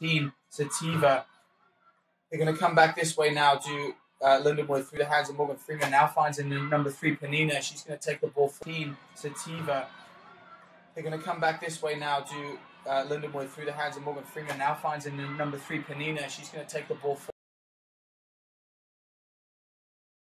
Team Sativa. They're going to come back this way now to uh, Lindenwood through the hands of Morgan Freeman. Now finds in the number three Penina. She's going to take the ball. For team Sativa. They're going to come back this way now to uh, Lindenwood through the hands of Morgan Freeman. Now finds in the number three Penina. She's going to take the ball.